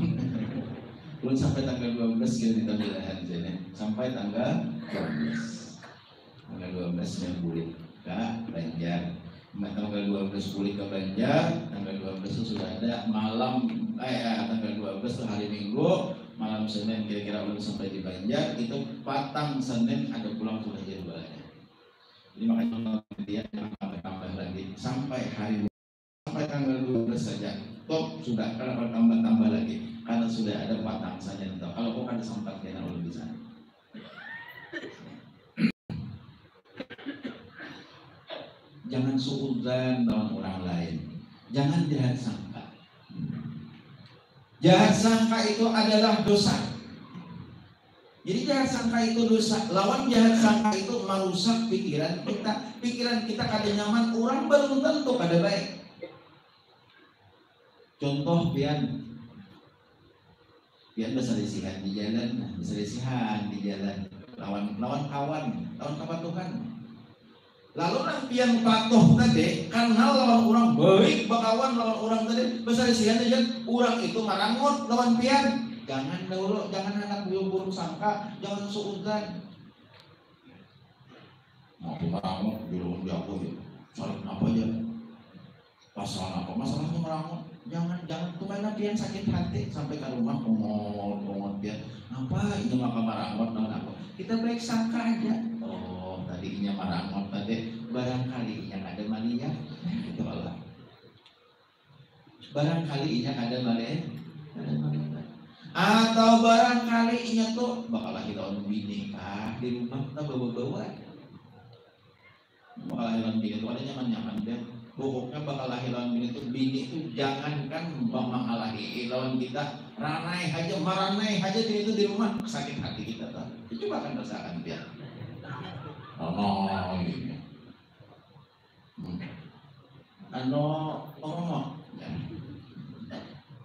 Belum sampai tanggal 12 kita ditambilahan sini sampai tanggal 12 yang bulit ke Banjar. Tanggal 12 pulih ke Banjar. Tanggal 12 itu sudah ada. Malam eh ya, tanggal 12 itu hari Minggu. Malam Senin kira-kira udah sampai di Banjar. Itu patang Senin ada pulang sudah jadi balanya jadi makanya dia tambah-tambah lagi sampai hari sampai tanggal 12 saja top sudah kalau tambah-tambah lagi karena sudah ada patang saja kalau kok ada sempat kena di sana jangan suudzon dengan orang lain. Jangan jahat sangka. Jahat sangka itu adalah dosa. Jadi jahat sangka itu dosa. Lawan jahat sangka itu merusak pikiran kita. Pikiran kita kada nyaman, orang belum tentu kada baik. Contoh pian pian berselihan di jalan, berselihan di jalan lawan lawan kawan, lawan kawan Tuhan Lalu nang pian patuh tadi karena lawan orang baik bakawan lawan orang tadi besar sian aja orang itu marangut lawan pian jangan dulu jangan anak bulu buruk sangka jangan suudan mau dulu di aku ya salah apa aja masalah apa? Masalahnya marangut jangan jangan ke mana pian sakit hati sampai ke rumah ngomong ngomong pian apa? Ini maka marangut lawan aku kita baik sangka aja. Tadinya marangot tadi barangkali yang ada malia itu Allah barangkali yang ada malia ada malia atau barangkali nya tuh bakal lahir lawan bini kah di rumah kita bawa bawa bakal lahir lawan bini itu ada nyaman nyaman deh pokoknya bakal lahir lawan bini itu bini itu jangankan menghalangi lawan kita ranai aja maranai aja itu di rumah sakit hati kita tuh. Coba kan rasakan biar ono ini hmm. ano ono ya.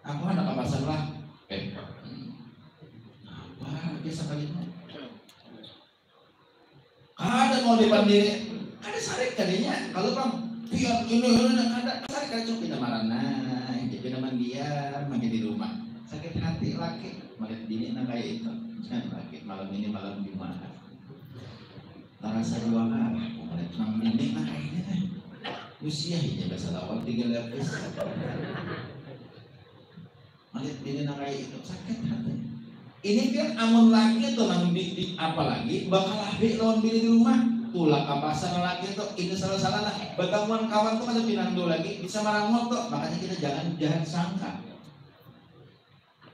aku anak apa salah eh kali ini ada mau dibanding ada sarik kalinya kalau bang pion ini ini ada sarik kali cuma pindah marana jadi nama dia makin di rumah. Sakit hati laki. Makin dini nak kayak itu. Jangan laki malam ini malam gimana Tarasa dua kali, mulai enam menit nah kayaknya. Kan. Usia hanya bahasa lawan tiga lapis. Malit ini nak kayak itu. Sakit hati. Ini kan amun lagi tuh nang di apalagi bakal habis lawan bini di rumah. Tulak apa pasar lagi tuh ini salah salah lah. Bertemuan kawan tuh ada pinando lagi bisa marangot tuh makanya kita jangan jangan sangka.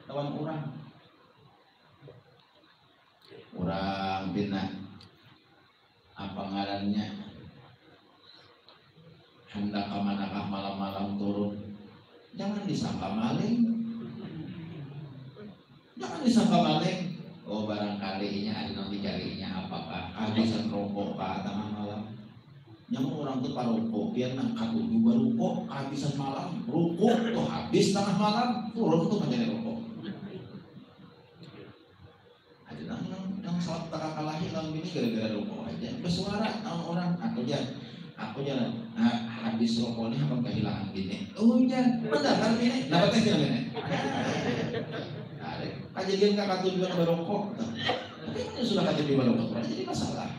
Lawan orang. Orang bina apa ngarannya? Hendak ke manakah malam-malam turun? Jangan disangka maling disangka maling oh barangkali ini ada nanti carinya apakah kehabisan rokok ke tengah malam. Nyamun orang tuh parokok biar nak kabur juga rokok kehabisan malam rokok tuh habis tengah malam turun tuh mencari rokok. Ada yang yang salat tak kalahi lalu ini gara-gara rokok ya, bersuara tahun orang aku jangan aku jangan nah, habis rokoknya apa kehilangan gini? Oh jangan benar kan ini dapat ini aja dia nggak kakak tujuan barokok ini sudah kejadian barokok jadi masalah.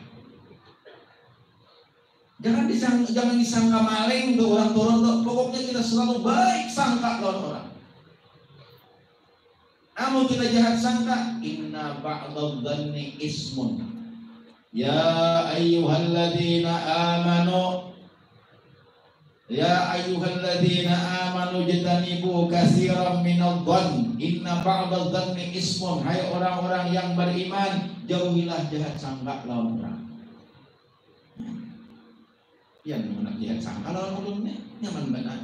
Jangan disang jangan disangka maling ke orang turun pokoknya kita selalu baik sangka lawan orang. Namun kita jahat sangka inna ba'dadhanni ismun. Ya ayyuhalladzina amanu Ya ayyuhalladzina amanu jitanibu kasiran minal dhan Inna ba'dal dhanni ismun. Hai orang-orang yang beriman Jauhilah jahat sangka lawan orang. Ya mana jahat sangka lawan mulutnya Nyaman benar.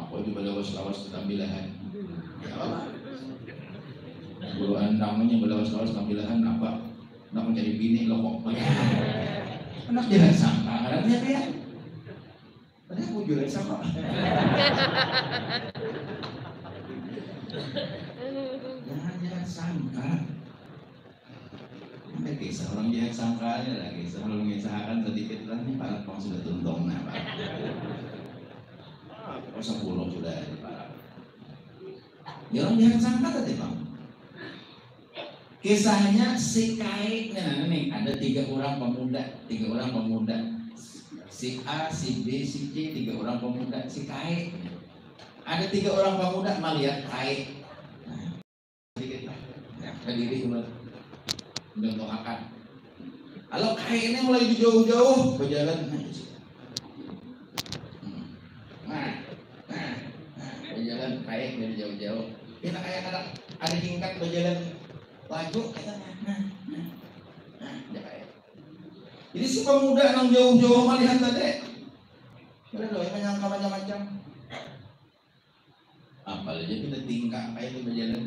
Aku itu lawas-lawas ketambilahan Ya Allah Buluan namanya belawas-lawas ketambilahan apa? Nak mencari bini lo kok Anak jangan sangka, karena dia ya. Tadi aku juga sama. Jangan jangan sangka. Ada kisah orang jangan sangka aja lagi. Sebelum mengisahkan sedikit lah nih para pang sudah tuntung nah pak. Oh sepuluh sudah para. Ya orang jangan sangka tadi bang kisahnya si Kain nah, nih ada tiga orang pemuda tiga orang pemuda. Si A si B si C tiga orang pemuda. Si Kai ada tiga orang pemuda melihat Kai nah, sedikit lah. Ya, berdiri udah akan kalau Kai ini mulai jauh-jauh berjalan. Nah, nah, nah, berjalan. Kai dari jauh-jauh kita kayak ada ada tingkat berjalan laju kita nah, nah, nah. Jadi si pemuda yang jauh-jauh melihat tadi, loh yang menyangka macam-macam. Apalagi kita tingkah kayak itu berjalan.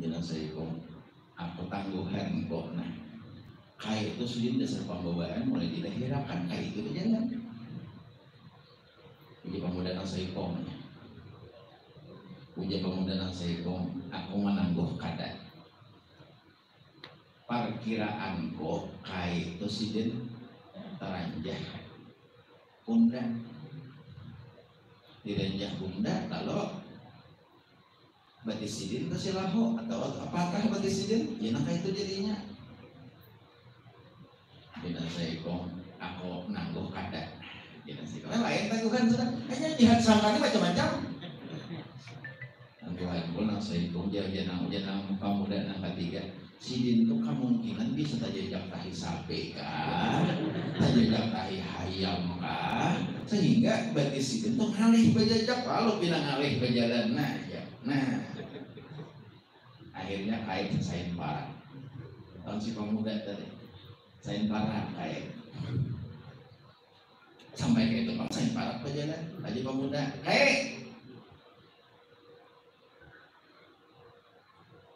Jangan saya kok, aku tangguhan kok nah. Kayak itu sudah dasar pembawaan mulai dilahirkan kayak itu berjalan. Jadi pemuda saya kong, Puja pemuda yang saya kong, aku menangguh kadang. Parkiraan kok kai itu sidin taranjah bunda. Diranjah bunda kalau batis sidin itu silahu atau apakah batis sidin ya nah itu jadinya. Bina saya kong aku nangguh kada sih kalau lain tangguhan sudah. Hanya jihad sangkanya macam-macam Tangguhan pun nang saya kong jangan jangan kamu dan nang ketiga sidin itu kemungkinan bisa terjejak tahi sape kan? Terjejak tahi hayam kan? Sehingga bagi sidin itu ngalih berjejak kalau bilang ngalih berjalan nah ya nah. Akhirnya kait sain parah tahun si pemuda tadi sain parah kait sampai ke itu pak sain parah berjalan aja pemuda. Kait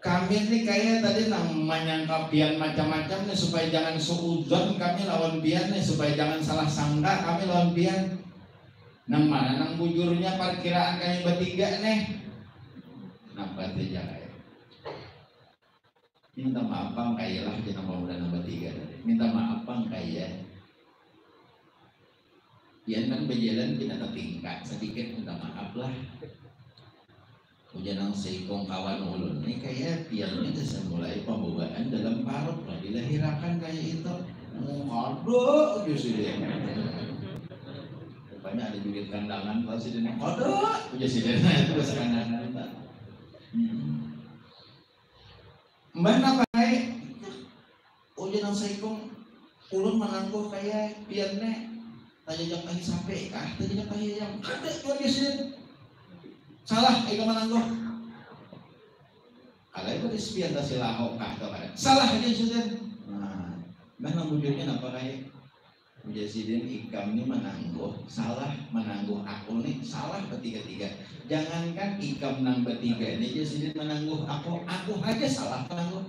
kami ini kayak tadi namanya kapian macam-macam nih supaya jangan suudon kami lawan pian nih supaya jangan salah sangka kami lawan pian nang mana nang bujurnya parkiraan kami bertiga nih? Nampak saja kayak minta maaf bang kaya lah jangan pemuda nomor tiga minta maaf bang kaya Pian kan berjalan kita tertingkat sedikit minta maaf lah Ujanang seikong kawan ulun. Ini kayak piangnya bisa mulai pembawaan dalam parut lah dilahirakan kayak itu. Ada justru dia. Rupanya ada juga kandangan sih dia ada justru dia itu bahasa kandangan apa kayak ujanang seikong ulun menangguh kayak piangnya tanya jam kali sampai kah tanya jam kali yang ada tuh justru Salah ikaw mananggo. Alay ko dispian ta sila kahto kada. Salah aja sudah. Nah, nah nang apa kayak Presiden ikam ini menangguh, salah menangguh aku nih, salah ketiga-tiga. Jangankan ikam nang bertiga ini Presiden menangguh aku, aku aja salah menangguh.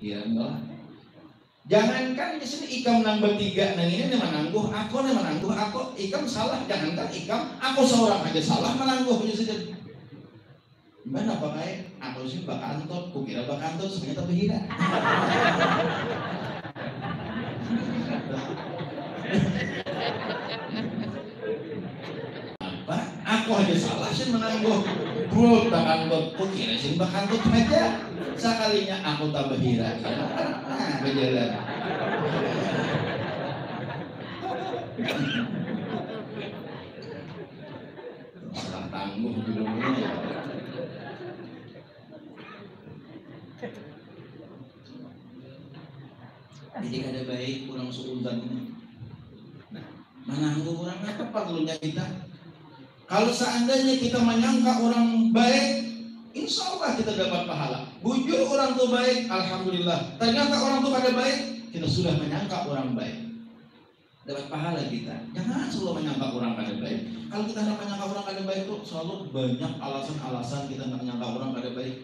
Iya enggak? Jangankan di sini ikam nang bertiga nang ini menangguh, aku nih menangguh, aku ikam salah. Jangankan ikam, aku seorang aja salah menangguh di sini. Gimana apa kayak aku sih bak antot, kukira bak antot sebenarnya tapi tidak. apa? Aku aja salah sih menangguh. Bro, bakal kukira sih bak antot aja. Sekalinya aku tambah hira. Nah, berjalan. Salah tangguh judulnya. Jadi kada baik kurang seuzan. Nah, menangguh orang apa perlunya kita? Kalau seandainya kita menyangka orang baik, Insya Allah kita dapat pahala. Bujur orang tua baik, Alhamdulillah. Ternyata orang tua kada baik, kita sudah menyangka orang baik. Dapat pahala kita. Jangan selalu menyangka orang kada baik. Kalau kita tidak menyangka orang kada baik itu selalu banyak alasan-alasan kita nggak menyangka orang kada baik.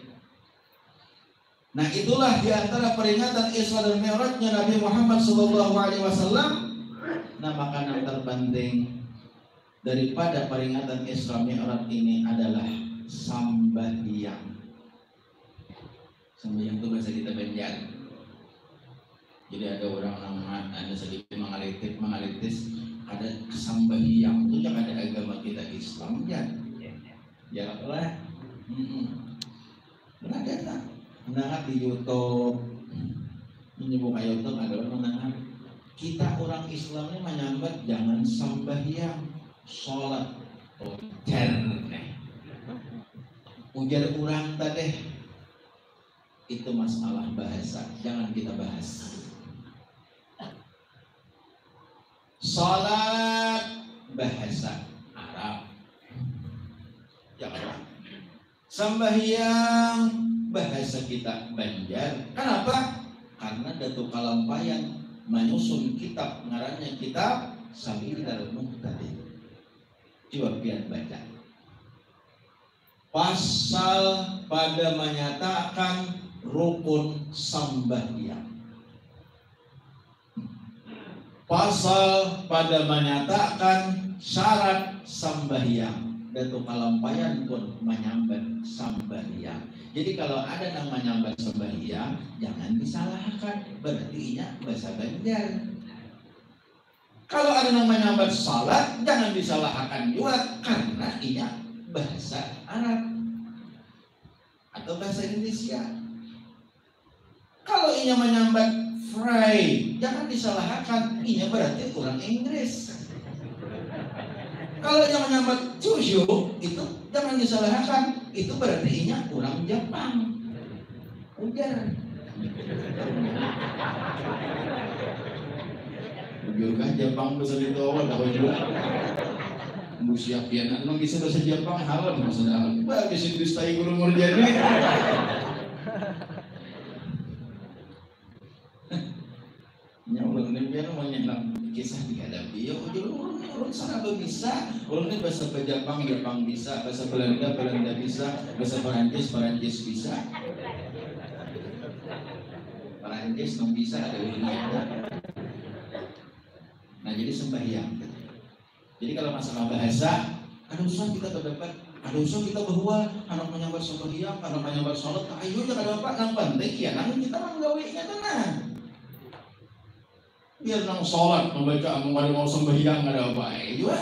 Nah itulah di antara peringatan Isra dan Mi'rajnya Nabi Muhammad SAW. Nah makanan terpenting daripada peringatan Isra Mi'raj ini adalah sambahyang. Sambahyang itu bahasa kita Banjar. Jadi ada orang nama ada sedikit mengalitis, mengalitis ada sambahyang itu yang ada agama kita Islam ya. Ya lah. Hmm. Benar tak? mendengar di YouTube menyebut YouTube adalah mendengar kita orang Islam ini menyambat jangan sembahyang sholat. Ujar ujar orang tadi. Itu masalah bahasa. Jangan kita bahas. Sholat bahasa Arab. Ya Allah. Sembahyang bahasa kita Banjar. Kenapa? Karena Datuk Kalampayan menyusun kitab ngarannya kitab Sabilal Muhtadi coba biar baca. Pasal pada menyatakan rukun sembahyang pasal pada menyatakan syarat sembahyang Datuk Kalampayan pun menyambat sembahyang jadi kalau ada yang menyambat sembahyang jangan disalahkan. Berarti bahasa Banjar kalau ada yang menyambat salat jangan disalahkan juga karena ini bahasa Arab. Atau bahasa Indonesia. Kalau ini menyambat fry jangan disalahkan. Ini berarti kurang Inggris. Kalau yang menyambat cucu itu jangan disalahkan. Itu berarti ini kurang Jepang. Ujar Ujur kan Jepang bisa ditawar tahu juga Musia pian anu bisa bahasa Jepang halal maksudnya halal. Bagus itu stay guru murjani. Nyawang ini biar menyenang kisah dihadapi. Ya ujur urun urun sana bisa. Urun ini bahasa Jepang Jepang bisa, bahasa Belanda Belanda bisa, bahasa Perancis Perancis bisa. Perancis nggak bisa ada urunnya. Nah jadi sembahyang. Jadi kalau masalah bahasa, ada usaha kita terdapat, ada usaha kita bahwa anak menyambar sembahyang, anak menyambar sholat, ayo jangan ada apa, penting ya, nang kita menggawinya tenang. Biar nang sholat membaca mengadu mau sembahyang ada apa, ayo juga.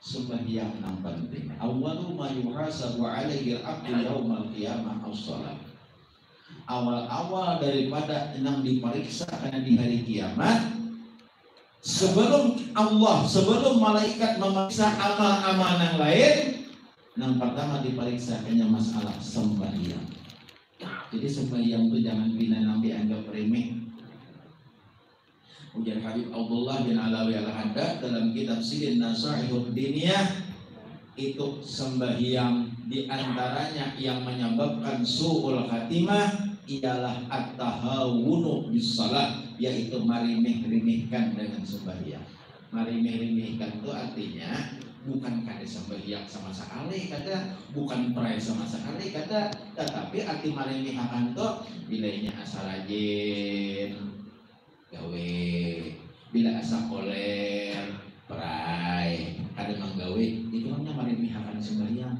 Sembahyang nang penting. Awalu ma yuhasabu alaihi al-abdu yaumal qiyamah as-salat. Awal-awal daripada nang diperiksa karena di hari kiamat sebelum Allah, sebelum malaikat memeriksa amal-amal yang lain, yang pertama diperiksa hanya masalah sembahyang. Jadi sembahyang itu jangan bina nabi anggap remeh. Ujar Habib Abdullah bin Alawi al-Haddad dalam kitab Sidin Nasahihud Diniyah itu sembahyang di antaranya yang menyebabkan su'ul khatimah ialah at-tahawunu bis salat yaitu marimeh-rimehkan dengan sembahyang. Marimeh-rimehkan itu artinya bukan kada sembahyang sama sekali kata bukan pray sama sekali kata tetapi arti marimehkan itu bilainya asal rajin gawe bila asa koler pray kada manggawe itu namanya marimehkan sembahyang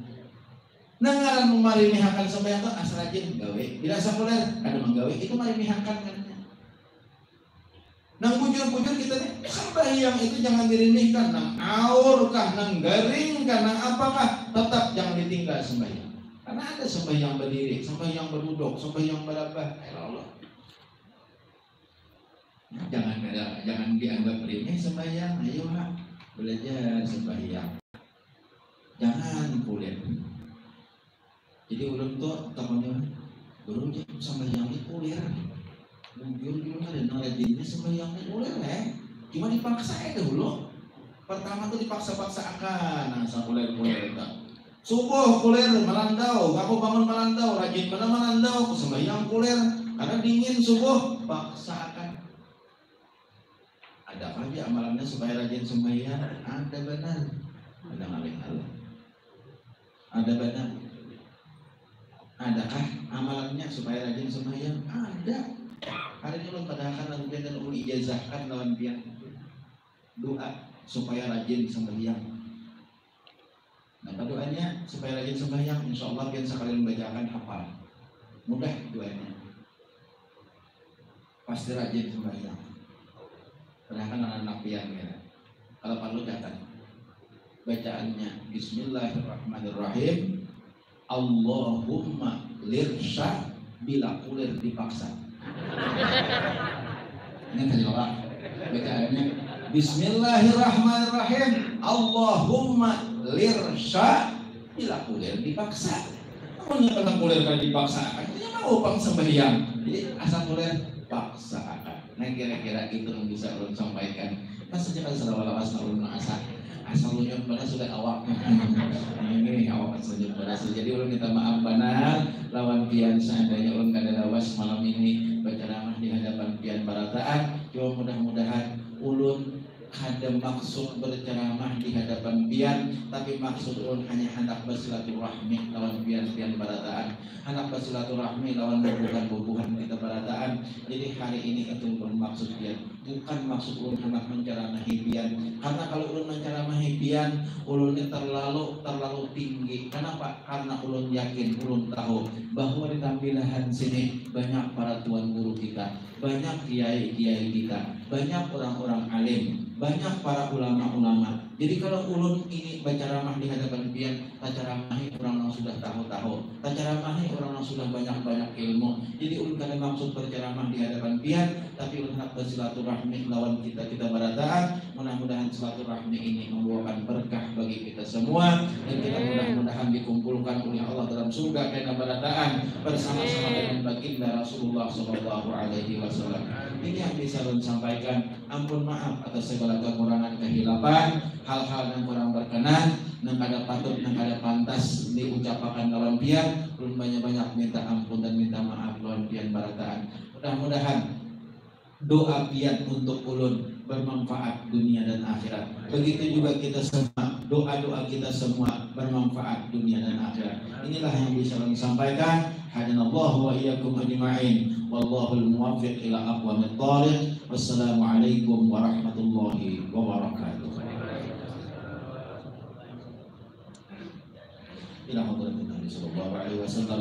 Nah ngaran memarimihakan sembahyang itu asal rajin gawe bila asa koler kada manggawe itu marimehkan kan Nang bujur-bujur kita nih sembahyang itu jangan dirinihkan, nang aur kah, nang garing kah, nang apakah, tetap jangan ditinggal sembahyang. Karena ada sembahyang berdiri, sembahyang berduduk, sembahyang berapa, ya Allah. Nah, jangan ada, jangan dianggap remeh sembahyang. Ayo ha, belajar sembahyang. Jangan kulit. Jadi ulun tuh temannya, guru sembahyang itu kulit. Nang rajinnya sembahyangnya boleh lah. Cuma dipaksa aja dulu. Pertama tuh dipaksa-paksa akan, nah kuler kuler Subuh kuler melandau, kamu bangun melandau, rajin mana melandau, sembahyang kuler, karena dingin subuh, paksa akan. Ada apa aja amalannya supaya rajin sembahyang? Ada benar, ada ngaling Ada benar. Adakah amalannya supaya rajin sembahyang? Ada. Hari ini ulun padahal lagu dan ulun ijazahkan lawan biar doa supaya rajin sembahyang. Nah, doanya supaya rajin sembahyang, insya Allah biar sekalian membacakan hafal. Mudah doanya. Pasti rajin sembahyang. Padahal anak-anak pian ya. Kalau perlu catat. Bacaannya Bismillahirrahmanirrahim. Allahumma lirsha bila kulir dipaksa. Ini Pak. BKM-nya Bismillahirrahmanirrahim. Allahumma lirsya bila kulir dipaksa. Namun yang kata kulir kan dipaksa, artinya mau pang sembahyang. Jadi asal kulir paksa. Nah kira-kira itu yang bisa ulun sampaikan. Pas saja kan sudah wala asal ulun asa. Asal ulun pada sudah awak. Ini awak saja pada Jadi ulun minta maaf benar lawan pian seandainya lawas malam ini berceramah di hadapan pian barataan. Cuma mudah-mudahan ulun ada maksud berceramah di hadapan pian tapi maksud ulun hanya hendak bersilaturahmi lawan pian-pian barataan. Hendak bersilaturahmi lawan bubuhan-bubuhan kita barataan. Jadi hari ini itu bermaksud pian bukan maksud ulun hendak menceramahi pian karena kalau ulun menceramahi pian ulunnya terlalu terlalu tinggi kenapa karena ulun yakin ulun tahu bahwa di tampilan sini banyak para tuan guru kita banyak kiai-kiai kita banyak orang-orang alim banyak para ulama-ulama. Jadi kalau ulun ini baca ramah di hadapan pian, baca ramahi orang yang sudah tahu-tahu, baca ramahi orang yang sudah banyak-banyak ilmu. Jadi ulun kada maksud berceramah di hadapan pian, tapi ulun hendak bersilaturahmi lawan kita kita barataan. Mudah-mudahan silaturahmi ini membawakan berkah bagi kita semua dan kita mudah-mudahan dikumpulkan oleh Allah dalam surga karena barataan bersama-sama dengan baginda Rasulullah Shallallahu Alaihi Wasallam. Ini yang bisa ulun sampaikan. Ampun maaf atas segala kekurangan kehilapan hal-hal yang kurang berkenan yang kada patut yang kada pantas diucapkan lawan pian belum banyak-banyak minta ampun dan minta maaf lawan pian barataan. Mudah-mudahan doa pian untuk ulun bermanfaat dunia dan akhirat. Begitu juga kita semua doa-doa kita semua bermanfaat dunia dan akhirat. Inilah yang bisa kami sampaikan هدنا الله وإياكم أجمعين. والله الموفق إلى أقوم الطارق والسلام عليكم ورحمة الله وبركاته. إلى حضرة النبي صلى الله عليه وسلم.